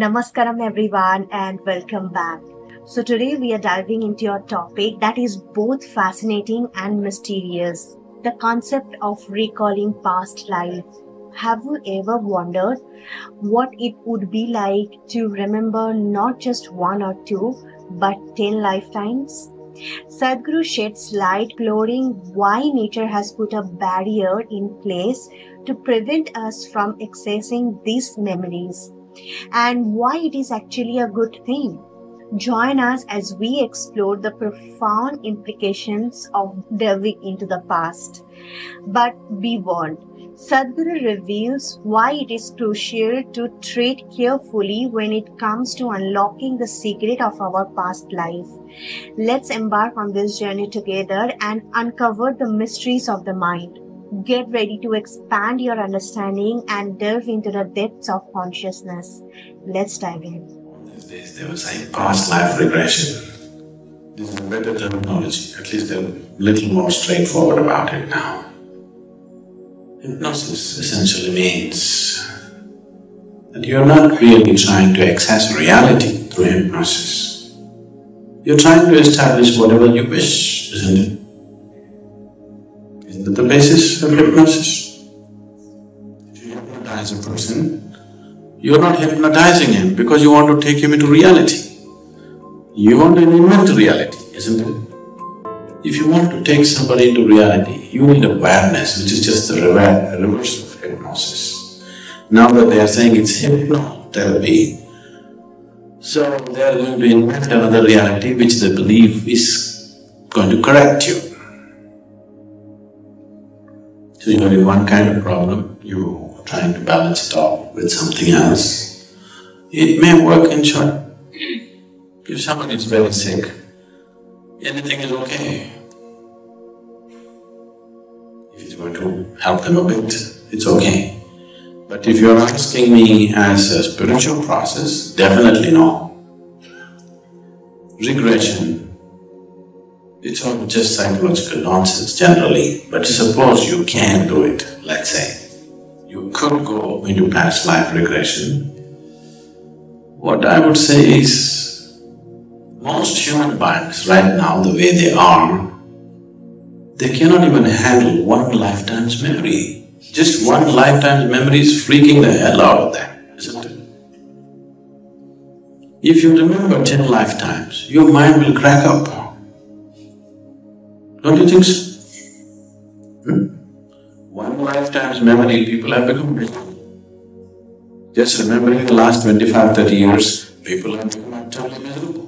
Namaskaram everyone and welcome back. So today we are diving into a topic that is both fascinating and mysterious. The concept of recalling past life. Have you ever wondered what it would be like to remember not just one or two, but 10 lifetimes? Sadhguru sheds light exploring why nature has put a barrier in place to prevent us from accessing these memories and why it is actually a good thing. Join us as we explore the profound implications of delving into the past. But be warned, Sadhguru reveals why it is crucial to tread carefully when it comes to unlocking the secret of our past life. Let's embark on this journey together and uncover the mysteries of the mind. Get ready to expand your understanding and delve into the depths of consciousness. Let's dive in. Days they were saying past life regression. This is a better terminology, at least they're a little more straightforward about it now. Hypnosis essentially means that you're not really trying to access reality through hypnosis. You're trying to establish whatever you wish, isn't it? Isn't the basis of hypnosis? If you hypnotize a person, you're not hypnotizing him because you want to take him into reality. You want to invent reality, isn't it? If you want to take somebody into reality, you need awareness, which is just the reverse of hypnosis. Now that they are saying it's hypnotherapy, so they are going to invent another reality which they believe is going to correct you. So you're in one kind of problem, you're trying to balance it off with something else. It may work in short. If someone is very sick, anything is okay. If it's going to help them a bit, it's okay. But if you're asking me as a spiritual process, definitely no. Regression it's all just psychological nonsense generally, but suppose you can do it, let's say. You could go into past life regression. What I would say is, most human beings right now, the way they are, they cannot even handle one lifetime's memory. Just one lifetime's memory is freaking the hell out of them, isn't it? If you remember ten lifetimes, your mind will crack up. Don't you think so? Hmm? One lifetime's memory, people have become miserable. Just remembering the last 25, 30 years, people have become utterly miserable.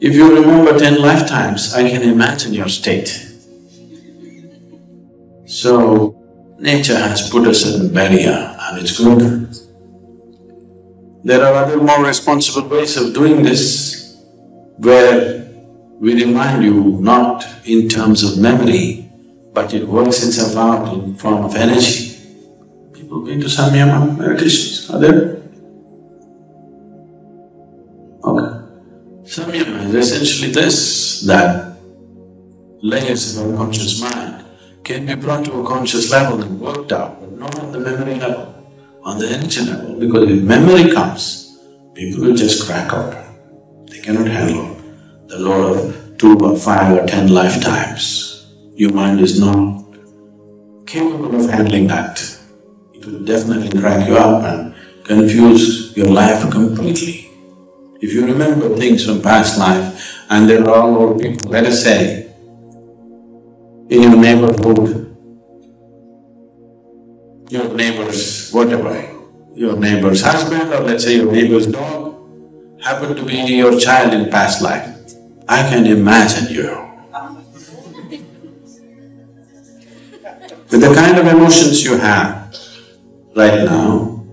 If you remember ten lifetimes, I can imagine your state. So, nature has put a certain barrier and it's good. There are other more responsible ways of doing this where we remind you not in terms of memory, but it works itself out in form of energy. People been to Samyama meditations, are there? Okay. Samyama is essentially this, that layers of unconscious mind can be brought to a conscious level and worked out, but not on the memory level, on the energy level, because if memory comes, people will just crack up. They cannot handle the load of two or five or ten lifetimes. Your mind is not capable of handling that. It will definitely crack you up and confuse your life completely. If you remember things from past life and there are all old people, let us say, in your neighborhood, your neighbor's whatever, your neighbor's husband or let's say your neighbor's dog happened to be your child in past life. I can imagine you. With the kind of emotions you have right now,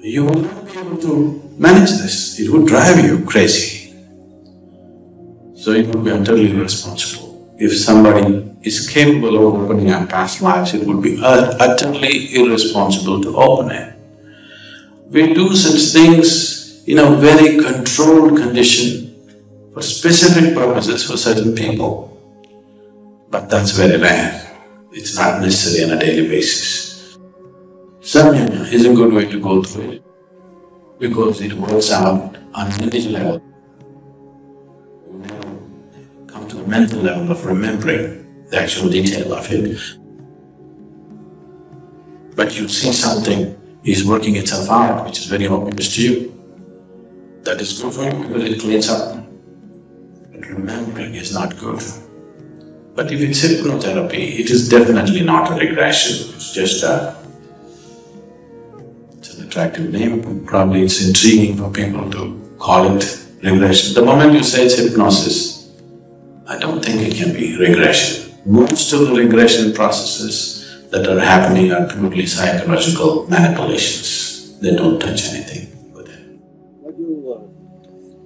you will not be able to manage this. It would drive you crazy. So it would be utterly irresponsible. If somebody is capable of opening up past lives, it would be utterly irresponsible to open it. We do such things in a very controlled condition for specific purposes for certain people. But that's very rare. It's not necessary on a daily basis. Samyama is a good way to go through it. because it works out on an energy level. You never come to the mental level of remembering the actual detail of it. But you see something is working itself out, which is very obvious to you. That is good for you because it cleans up. Remembering is not good. But if it's hypnotherapy, it is definitely not a regression, it's just a… It's an attractive name, probably it's intriguing for people to call it regression. The moment you say it's hypnosis, I don't think it can be regression. Most of the regression processes that are happening are purely psychological manipulations. They don't touch anything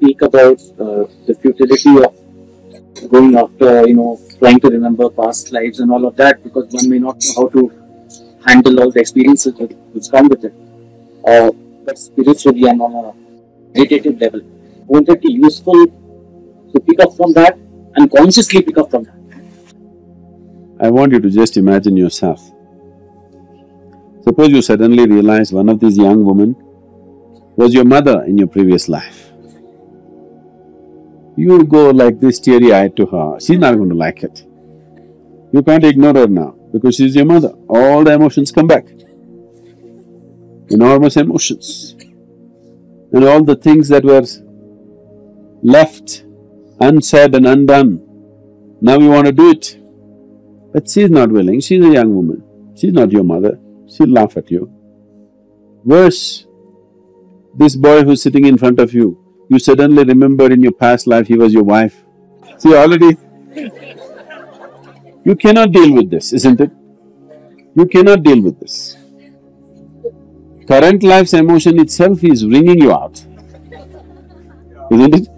speak about uh, the futility of going after, you know, trying to remember past lives and all of that because one may not know how to handle all the experiences that come with it. Uh, but spiritually and on a meditative level, won't it be useful to pick up from that and consciously pick up from that? I want you to just imagine yourself. Suppose you suddenly realize one of these young women was your mother in your previous life you go like this teary-eyed to her, she's not going to like it. You can't ignore her now because she's your mother. All the emotions come back. Enormous emotions. And all the things that were left unsaid and undone, now you want to do it. But she's not willing, she's a young woman, she's not your mother, she'll laugh at you. Worse, this boy who's sitting in front of you, you suddenly remember in your past life he was your wife. See, already you cannot deal with this, isn't it? You cannot deal with this. Current life's emotion itself is wringing you out, isn't it?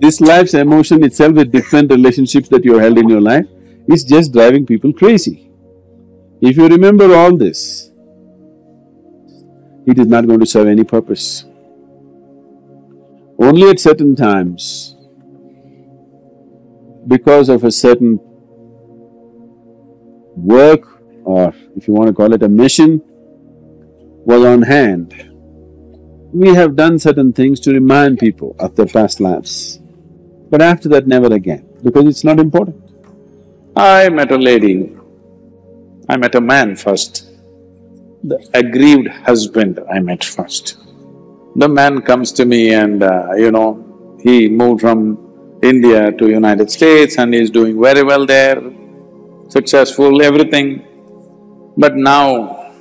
This life's emotion itself with different relationships that you held in your life is just driving people crazy. If you remember all this, it is not going to serve any purpose. Only at certain times, because of a certain work or if you want to call it a mission was on hand, we have done certain things to remind people of their past lives. But after that, never again, because it's not important. I met a lady, I met a man first, the aggrieved husband I met first. The man comes to me and, uh, you know, he moved from India to United States and he's doing very well there, successful, everything. But now,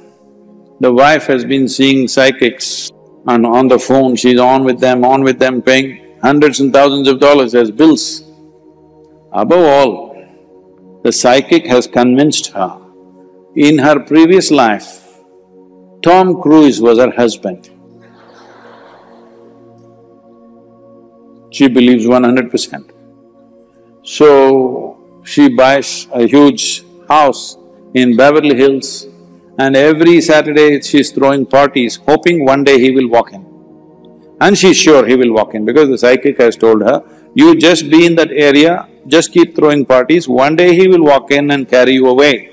the wife has been seeing psychics and on the phone, she's on with them, on with them, paying hundreds and thousands of dollars as bills. Above all, the psychic has convinced her, in her previous life, Tom Cruise was her husband. She believes one hundred percent. So, she buys a huge house in Beverly Hills and every Saturday she's throwing parties, hoping one day he will walk in. And she's sure he will walk in because the psychic has told her, you just be in that area, just keep throwing parties, one day he will walk in and carry you away.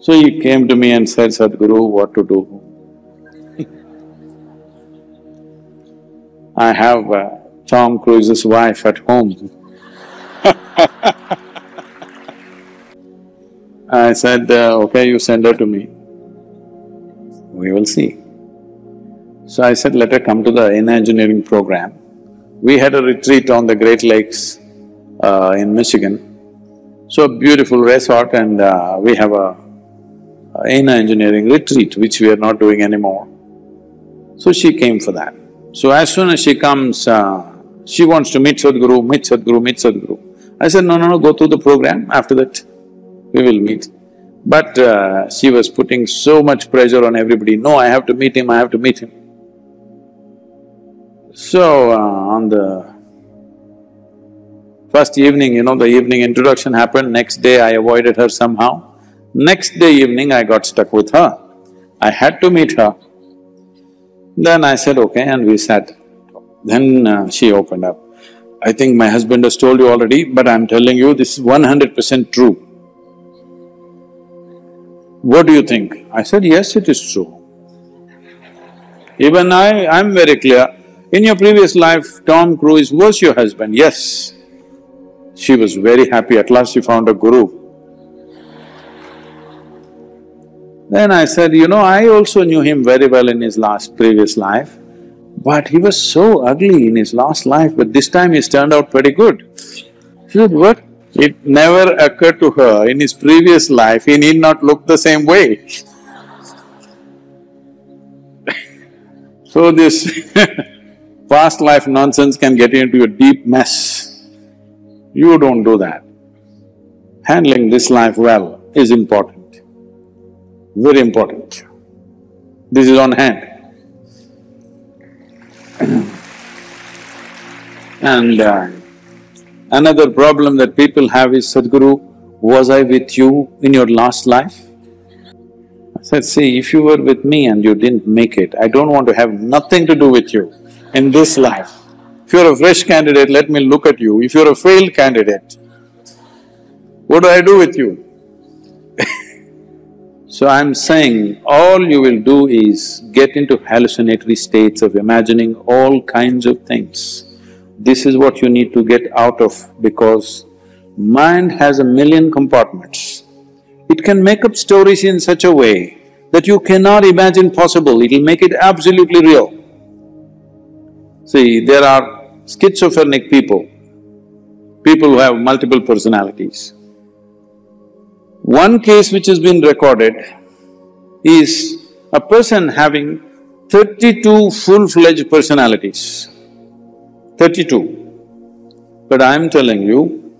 So he came to me and said, Sadhguru, what to do? I have uh, Tom Cruise's wife at home. I said, uh, okay, you send her to me. We will see. So I said, let her come to the Inner Engineering program. We had a retreat on the Great Lakes uh, in Michigan. So beautiful resort and uh, we have a, Inner Engineering retreat which we are not doing anymore. So she came for that. So as soon as she comes, uh, she wants to meet Sadhguru, meet Sadhguru, meet Sadhguru. I said, no, no, no, go through the program, after that we will meet. But uh, she was putting so much pressure on everybody, no, I have to meet him, I have to meet him. So, uh, on the first evening, you know, the evening introduction happened, next day I avoided her somehow. Next day evening I got stuck with her. I had to meet her. Then I said, okay, and we sat. Then uh, she opened up. I think my husband has told you already, but I'm telling you, this is one hundred percent true. What do you think? I said, yes, it is true. Even I… I'm very clear. In your previous life, Tom Cruise was your husband, yes. She was very happy, at last she found a guru. Then I said, you know, I also knew him very well in his last previous life, but he was so ugly in his last life, but this time he's turned out pretty good. She said, what? It never occurred to her in his previous life, he need not look the same way. so this past life nonsense can get into a deep mess. You don't do that. Handling this life well is important, very important. This is on hand. and uh, Another problem that people have is, Sadhguru, was I with you in your last life? I said, see, if you were with me and you didn't make it, I don't want to have nothing to do with you in this life. If you're a fresh candidate, let me look at you. If you're a failed candidate, what do I do with you? So I'm saying, all you will do is get into hallucinatory states of imagining all kinds of things. This is what you need to get out of because mind has a million compartments. It can make up stories in such a way that you cannot imagine possible, it'll make it absolutely real. See, there are schizophrenic people, people who have multiple personalities. One case which has been recorded is a person having thirty-two full-fledged personalities thirty-two. But I'm telling you,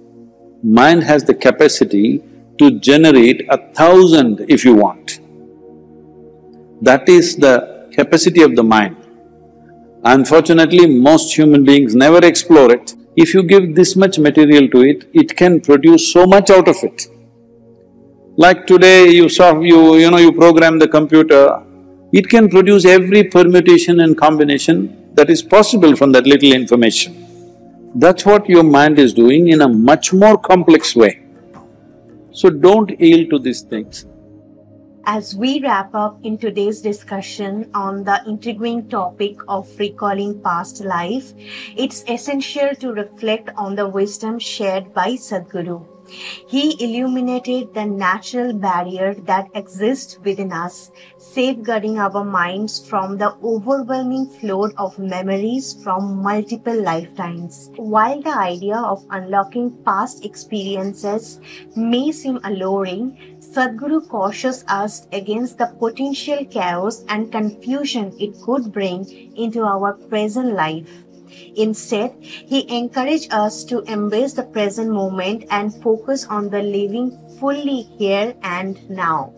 mind has the capacity to generate a thousand if you want. That is the capacity of the mind. Unfortunately, most human beings never explore it. If you give this much material to it, it can produce so much out of it. Like today you saw… you… you know, you program the computer, it can produce every permutation and combination that is possible from that little information. That's what your mind is doing in a much more complex way. So don't yield to these things. As we wrap up in today's discussion on the intriguing topic of recalling past life, it's essential to reflect on the wisdom shared by Sadhguru. He illuminated the natural barrier that exists within us, safeguarding our minds from the overwhelming flood of memories from multiple lifetimes. While the idea of unlocking past experiences may seem alluring, Sadhguru cautions us against the potential chaos and confusion it could bring into our present life. Instead, he encouraged us to embrace the present moment and focus on the living fully here and now.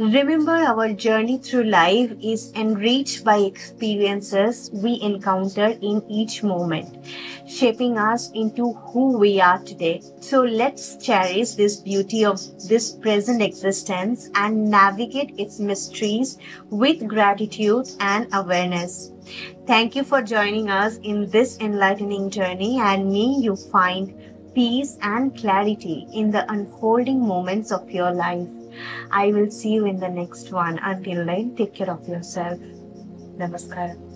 Remember, our journey through life is enriched by experiences we encounter in each moment, shaping us into who we are today. So let's cherish this beauty of this present existence and navigate its mysteries with gratitude and awareness. Thank you for joining us in this enlightening journey, and may you find peace and clarity in the unfolding moments of your life. I will see you in the next one. Until then, take care of yourself. Namaskar.